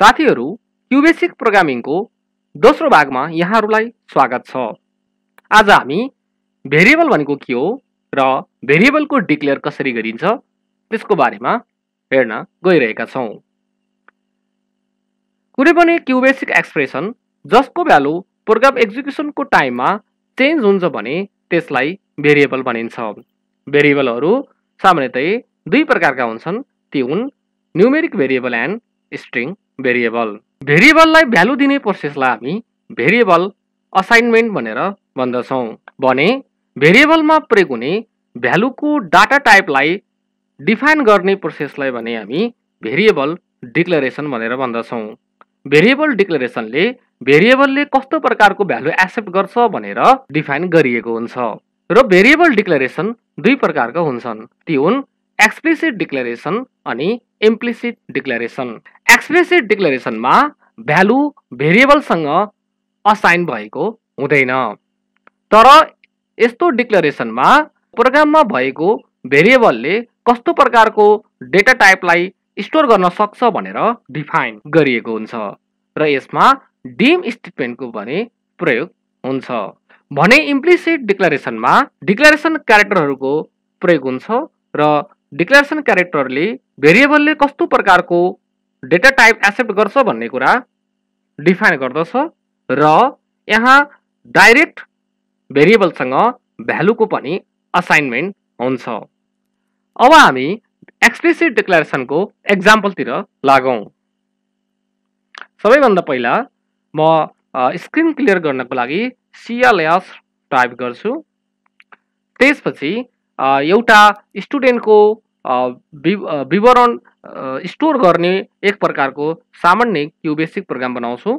साथीहरू क्युबेसिक प्रोग्रामिङको दोस्रो भागमा यहाँहरूलाई स्वागत छ। आज हामी भेरिएबल भनेको के हो र भेरिएबलको डिक्लेयर कसरी गरिन्छ त्यसको बारेमा हेर्न गइरहेका छौँ। कुनै पनि क्युबेसिक एक्सप्रेसन जसको भ्यालु प्रोग्राम एक्जिक्युसनको टाइममा चेन्ज हुन्छ भने त्यसलाई भेरिएबल भनिन्छ। भेरिएबलहरू सामान्यतया दुई प्रकारका हुन्छन् ती हुन् numeric variable and string variable भेरिएबललाई value दिने प्रोसेसलाई हामी भेरिएबल असाइनमेन्ट भनेर भन्दछौँ। भने भेरिएबलमा प्रयोग हुने भ्यालुको डाटा टाइपलाई डिफाइन गर्ने प्रोसेसलाई भने हामी भेरिएबल डिक्लेरेसन भनेर भन्दछौँ। भेरिएबल डिक्लेरेसनले भेरिएबलले कस्तो प्रकारको भ्यालु एक्सेप्ट गर्छ भनेर डिफाइन गरिएको हुन्छ। र भेरिएबल डिक्लेरेसन दुई प्रकारका हुन्छन्। ती हुन् एक्सप्लिसिट डिक्लेरेसन अनि इम्प्लिसिट डिक्लेरेसन एक्सप्लिसिट डिक्लेरेसनमा भ्यालु भेरिएबलसँग असाइन भएको हुँदैन। तर यस्तो डिक्लेरेसनमा प्रोग्राममा भएको भेरिएबलले कस्तो प्रकारको डेटा टाइपलाई स्टोर गर्न सक्छ भनेर डिफाइन गरिएको हुन्छ र यसमा डिम स्टेटमेन्टको भने प्रयोग हुन्छ। भने इम्प्लिसिट डिक्लेरेसनमा डिक्लेरेसन क्यारेक्टरहरूको प्रयोग हुन्छ र डिक्लेरेसन क्यारेक्टरले भेरिएबलले कस्तो प्रकारको डेटा टाइप एक्सेप्ट गर्छ भन्ने कुरा डिफाइन गर्दछ र यहाँ डाइरेक्ट भेरिएबलसँग भ्यालुको पनि असाइनमेन्ट हुन्छ। अब हामी एक्सप्लिसिट डिक्लेरेसनको एक्जाम्पलतिर लागौँ। सबैभन्दा पहिला म स्क्रिन क्लियर गर्नको लागि सिएलएस टाइप गर्छु। त्यसपछि एउटा स्टुडेन्टको विवरण स्टोर गर्ने एक प्रकारको सामान्य क्युबेसिक प्रोग्राम बनाउँछु।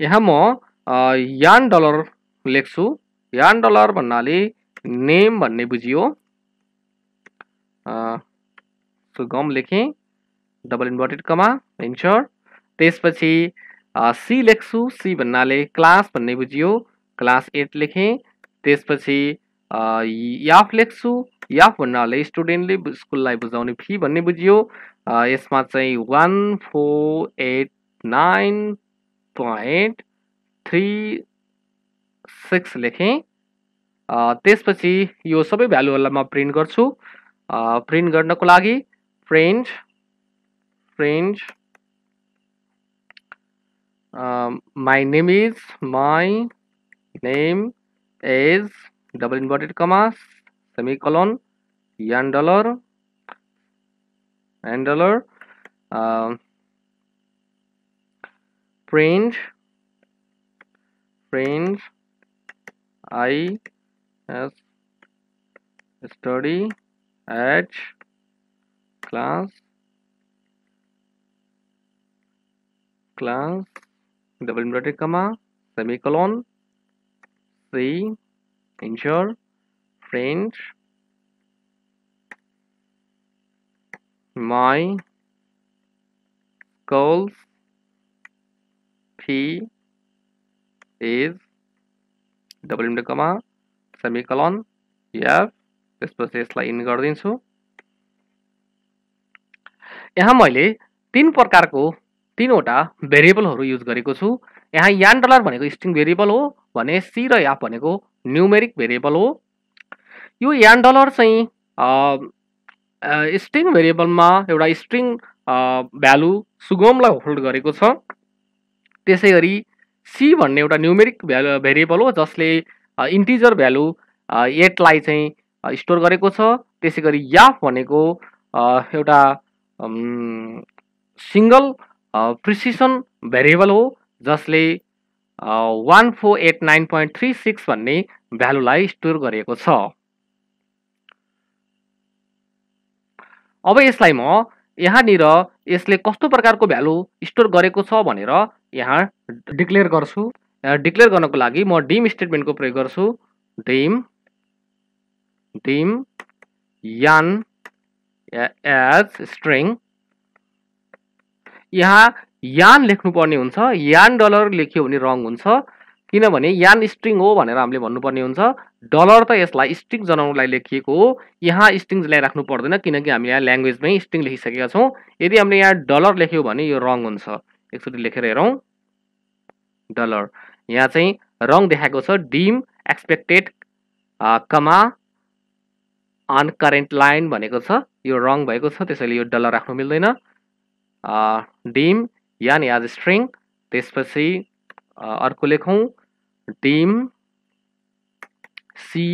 यहाँ म यान डलर लेख्छु। यान डलर भन्नाले नेम भन्ने बुझियो। गम लेखेँ। डबल इन्भर्टेड कमा इन्चर त्यसपछि सी लेख्छु। सी भन्नाले क्लास भन्ने बुझियो। क्लास एट लेखेँ। त्यसपछि याफ लेख्छु। याफ भन्नाले स्टुडेन्टले स्कुललाई बुझाउने फ़ी भन्ने बुझियो। यसमा चाहिँ one, four, eight, nine point three six लेखेँ। त्यसपछि यो सबै भ्यालुहरूलाई म प्रिन्ट गर्छु। प्रिन्ट गर्नको लागि print print my name is my name is double inverted commas semicolon yan dollar and dollar uh, print print i as study at class class double inverted comma semicolon c ensure friend my goals p is double inverted comma semicolon F त्यसपछि यसलाई in गरिदिन्छु। यहाँ मैले तिन प्रकारको तिनवटा भेरिएबलहरू use गरेको छु। यहाँ यान डलर भनेको स्ट्रिङ भेरिएबल हो भने सी र याप भनेको न्युमेरिक भेरिएबल हो। यो यान डलर चाहिँ स्ट्रिङ भेरिएबलमा एउटा स्ट्रिङ भ्यालु सुगमलाई होल्ड गरेको छ। त्यसै गरी सी भन्ने एउटा न्युमेरिक भ्यालु भेरिएबल हो जसले इन्टिजर भ्यालु एटलाई चाहिँ स्टोर गरेको छ। त्यसै गरी याफ भनेको एउटा सिङ्गल प्रिसिसन भेरिएबल हो। जसले one four eight nine point three six भन्ने भ्यालुलाई स्टोर गरिएको छ। अब यसलाई म यहाँनिर यसले कस्तो प्रकारको भ्यालु स्टोर गरेको छ भनेर यहाँ डिक्लेयर गर्छु। डिक्लेयर गर्नको लागि म डिम स्टेटमेन्टको प्रयोग गर्छु। Dim dim N as string. यहाँ यान लेख्नुपर्ने हुन्छ यान डलर लेख्यो भने रङ हुन्छ किनभने यान स्ट्रिङ हो भनेर हामीले भन्नुपर्ने हुन्छ। डलर त यसलाई स्ट्रिङ जनाउनलाई लेखिएको हो। यहाँ स्ट्रिङ ल्याइराख्नु पर्दैन किनकि हामीले यहाँ ल्याङ्ग्वेजमै स्ट्रिङ लेखिसकेका छौँ। यदि हामीले यहाँ डलर लेख्यौँ भने यो रङ हुन्छ। एकचोटि लेखेर हेरौँ। डलर। यहाँ चाहिँ रङ देखाएको छ। Dim expected comma on current line भनेको छ। यो रङ भएको छ त्यसैले यो डलर राख्नु मिल्दैन। डिम यान याज स्ट्रिङ त्यसपछि अर्को लेखौँ सी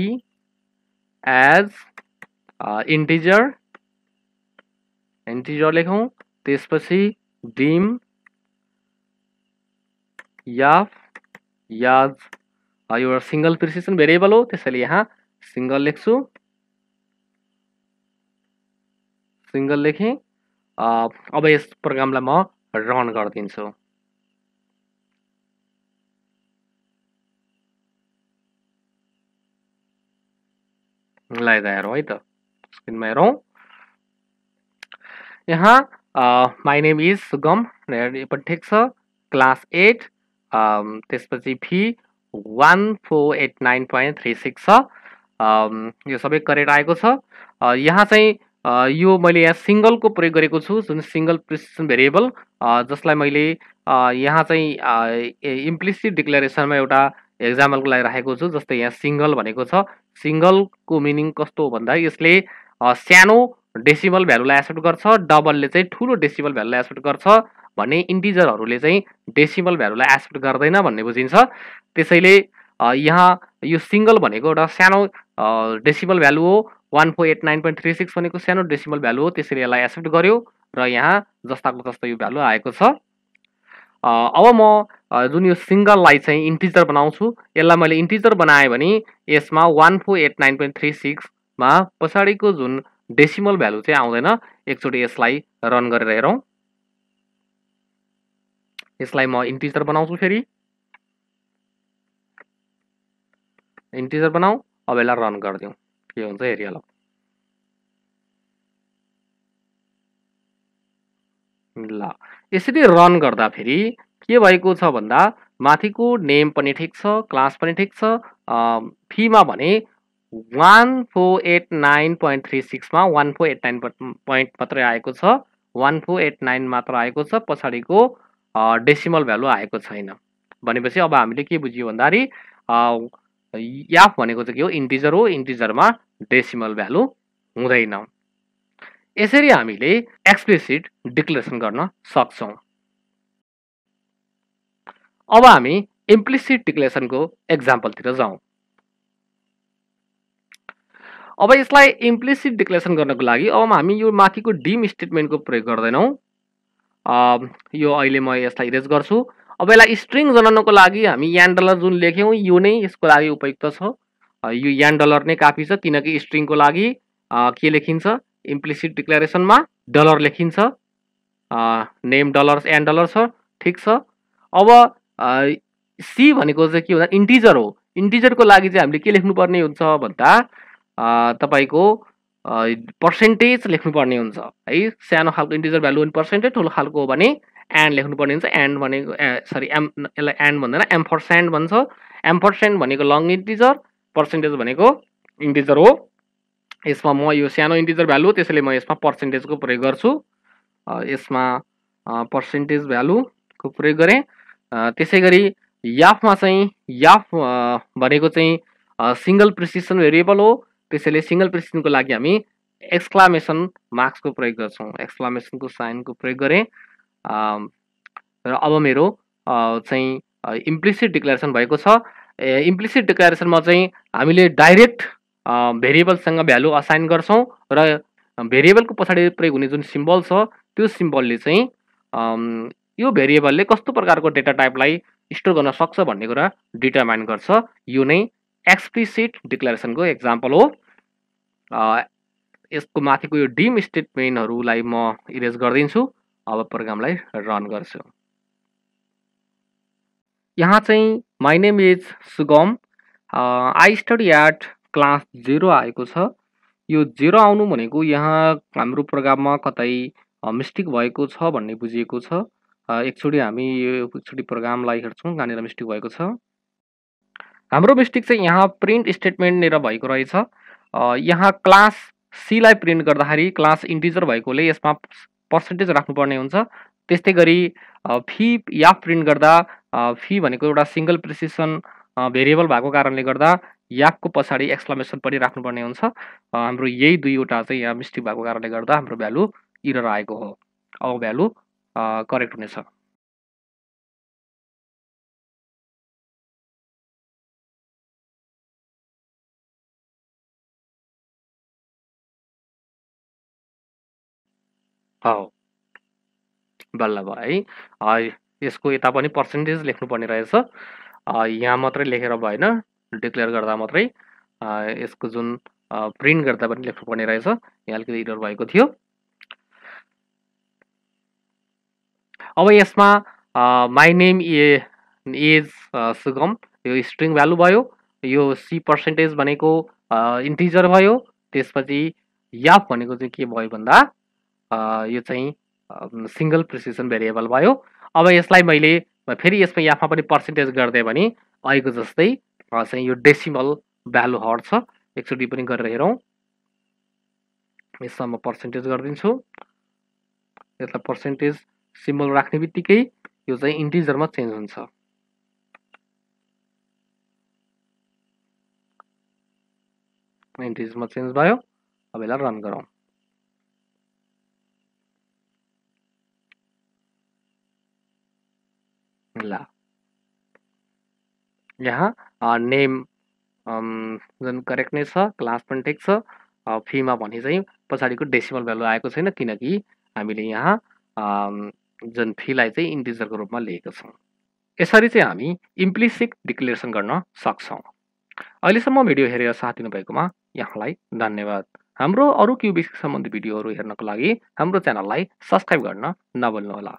एज इन्टिजर इन्टिजर लेखौँ त्यसपछि डिम याफ याज। यो सिङ्गल प्रिसिसन भेरिएबल हो, त्यसैले यहाँ सिङ्गल लेख्छु। सिङ्गल लेखेँ। अब यस प्रोग्रामलाई म रन गरिदिन्छु लगाएर है त। स्क्रिनमा हेरौँ यहाँ माई नेम इज़ सुगम ठिक क्लास एट त्यसपछि fee one four eight nine point three six छ यो सबै करेक्ट आएको यहाँ चाहिँ यो मैले यहाँ सिङ्गलको प्रयोग गरेको छु जुन सिङ्गल प्रिसिसन भेरिएबल जसलाई मैले यहाँ चाहिँ इम्प्लिसिट डिक्लेरेसनमा एउटा एक्जाम्पलको लागि राखेको छु जस्तै यहाँ सिङ्गल भनेको छ। सिङ्गलको मिनिङ कस्तो हो भन्दा यसले सानो डेसिमल भ्यालुलाई एक्सेप्ट गर्छ डबलले चाहिँ ठुलो डेसिमल भ्यालुलाई एक्सेप्ट गर्छ भने इन्टिजरहरूले चाहिँ डेसिमल भ्यालुलाई एक्सेप्ट गर्दैन भन्ने बुझिन्छ। त्यसैले यहाँ यो सिङ्गल भनेको एउटा सानो डेसिमल भ्यालु हो one four eight nine point three six भनेको सानो डेसिमल भ्यालु हो त्यसरी यसलाई एक्सेप्ट गर्यो र यहाँ जस्ताको जस्तो यो भ्यालु आएको छ। अब म जुन यो सिङ्गललाई चाहिँ इन्टिजर बनाउँछु यसलाई मैले इन्टिजर बनाएँ भने यसमा one four eight nine point three सिक्समा पछाडिको जुन डेसिमल भ्यालु चाहिँ आउँदैन एकचोटि यसलाई रन गरेर हेरौँ। यसलाई म इन्टिजर बनाउँछु फेरि। इन्टिजर बनाऊ। अब यसलाई रन गरिदिउँ के हुन्छ हेरिहालौँ ल यसरी रन गर्दाखेरि के भएको छ भन्दा माथिको नेम पनि ठिक छ क्लास पनि ठिक छ फीमा भने one four eight nine point three सिक्समा one four eight nine point मात्रै आएको छ वान फोर एट नाइन मात्र आएको छ पछाडिको डेसिमल भ्यालु आएको छैन भनेपछि अब हामीले के बुझ्यो भन्दाखेरि याफ भनेको चाहिँ के हो? इन्टिजर हो। इन्टिजरमा डेसिमल भ्यालु हुँदैन। यसरी हामीले एक्सप्लिसिट डिक्लेरेसन गर्न सक्छौँ। अब हामी इम्प्लिसिट डिक्लेरेसनको एक्जाम्पलतिर जाउँ। अब यसलाई इम्प्लिसिट डिक्लेरेसन गर्नको लागि अब हामी यो माथिको डिम स्टेटमेन्टको प्रयोग गर्दैनौँ। यो अहिले म यसलाई इरेज गर्छु। अब यसलाई स्ट्रिङ जनाउनको लागि हामी यान डलर जुन लेख्यौँ यो नै यसको लागि उपयुक्त छ। यो यान डलर नै काफी छ किनकि स्ट्रिङको लागि के लेखिन्छ? इम्प्लिसिट डिक्लेरेसनमा डलर लेखिन्छ। नेम डलर एन डलर छ ठिक छ। अब सी भनेको चाहिँ के भन्दा इन्टिजर हो। इन्टिजरको लागि चाहिँ हामीले के लेख्नुपर्ने हुन्छ भन्दा तपाईँको पर्सेन्टेज लेख्नुपर्ने हुन्छ। है सानो खालको इन्टिजर भ्यालु भने पर्सेन्टेज ठुलो खालको हो भने एन्ड लेख्नुपर्ने हुन्छ एन्ड भनेको सरी एम यसलाई एन्ड भन्दैन एम्फर्सेन्ड भन्छ। एम्फर्सेन्ड भनेको लङ इन्टिजर पर्सेन्टेज भनेको इन्टिजर हो। यसमा म यो सानो इन्टिजर भ्यालु त्यसैले म यसमा पर्सेन्टेजको प्रयोग गर्छु। यसमा पर्सेन्टेज भ्यालुको प्रयोग गरेँ। त्यसै गरी याफमा चाहिँ याफ भनेको चाहिँ सिङ्गल प्रिसिसन भेरिएबल हो। त्यसैले सिङ्गल प्रिसिसनको लागि हामी एक्सक्लामेसन मार्क्सको प्रयोग गर्छौँ। एक्सक्लामेसनको साइनको प्रयोग गरेँ। र अब मेरो चाहिँ इम्प्लिसिट डिक्लेरेसन भएको छ। इम्प्लिसिट डिक्लेरेसनमा चाहिँ हामीले डाइरेक्ट भेरिएबलसँग भ्यालु असाइन गर्छौँ र भेरिएबलको पछाडि प्रयोग हुने जुन सिम्बल छ त्यो सिम्बलले चाहिँ यो भेरिएबलले कस्तो प्रकारको डेटा टाइपलाई स्टोर गर्न सक्छ भन्ने कुरा डिटर्माइन गर्छ। यो नै एक्सप्लिसिट डिक्लेरेसनको एक्जाम्पल हो। यसको माथिको यो डिम स्टेटमेन्टहरूलाई म इरेज गरिदिन्छु अब प्रोग्रामलाई रन गर्छु। यहाँ चाहिँ my name is Sugam I study at class zero आएको छ। यो जिरो आउनु भनेको यहाँ हाम्रो प्रोग्राममा कतै मिस्टेक भएको छ भन्ने बुझिएको छ। एकचोटि हामी यो एकचोटि प्रोग्रामलाई हेर्छौँ कहाँनिर मिस्टेक भएको छ। हाम्रो मिस्टेक चाहिँ यहाँ प्रिन्ट स्टेटमेन्टनिर भएको रहेछ। यहाँ क्लास सीलाई प्रिन्ट गर्दाखेरि क्लास इन्टिजर भएकोले यसमा पर्सेन्टेज राख्नुपर्ने हुन्छ। त्यस्तै गरी फी या प्रिन्ट गर्दा फी भनेको एउटा सिङ्गल प्रिसिसन भेरिएबल भएको कारणले गर्दा याकको पछाडि एक्सक्लामेसन पनि राख्नुपर्ने हुन्छ। हाम्रो यही दुईवटा चाहिँ यहाँ मिस्टेक भएको कारणले गर्दा हाम्रो भ्यालु इरर आएको हो। अब भ्यालु करेक्ट हुनेछ। हो बल्ल भयो है यसको यता पनि पर्सेन्टेज लेख्नुपर्ने रहेछ। यहाँ मात्रै लेखेर भएन डिक्लेयर गर्दा मात्रै यसको जुन प्रिन्ट गर्दा पनि लेख्नुपर्ने रहेछ। यहाँ अलिकति इरर भएको थियो। अब यसमा माई नेम ए एज सुगम। यो स्ट्रिङ भ्यालु भयो यो सी पर्सेन्टेज भनेको इन्टिजर भयो त्यसपछि याप भनेको चाहिँ के भयो भन्दा यो चाहिँ सिङ्गल प्रिसिसन भेरिएबल भयो। अब यसलाई मैले फेरि यसमा याफमा पनि पर्सेन्टेज गरिदिएँ भने अहिलेको जस्तै चाहिँ यो डेसिमल भ्यालु हट्छ एकचोटि पनि गरेर हेरौँ। यसमा म पर्सेन्टेज गरिदिन्छु। यसलाई पर्सेन्टेज सिम्बल राख्ने बित्तिकै यो चाहिँ इन्टिजरमा चेन्ज हुन्छ। इन्टिजरमा चेन्ज भयो। अब यसलाई रन गरौँ। यहाँ नेम जुन करेक्ट नै छ क्लास पनि ठिक छ फीमा भने चाहिँ पछाडिको डेसिमल भ्यालु आएको छैन किनकि हामीले यहाँ जुन फीलाई चाहिँ इन्टिजरको रूपमा लिएको छौँ यसरी चाहिँ हामी इम्प्लिसिक डिक्लेरेसन गर्न सक्छौँ अहिलेसम्म भिडियो हेरेर साथ दिनुभएकोमा यहाँलाई धन्यवाद हाम्रो अरू क्युबिक सम्बन्धी भिडियोहरू हेर्नको लागि हाम्रो च्यानललाई सब्सक्राइब गर्न नभुल्नुहोला